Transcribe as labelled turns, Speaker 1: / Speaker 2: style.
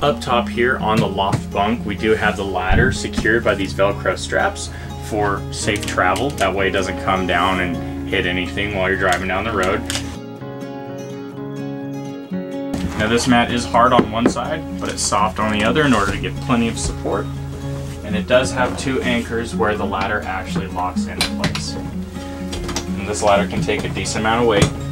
Speaker 1: Up top here on the loft bunk, we do have the ladder secured by these Velcro straps for safe travel. That way it doesn't come down and hit anything while you're driving down the road. Now this mat is hard on one side, but it's soft on the other in order to get plenty of support. And it does have two anchors where the ladder actually locks into place. And this ladder can take a decent amount of weight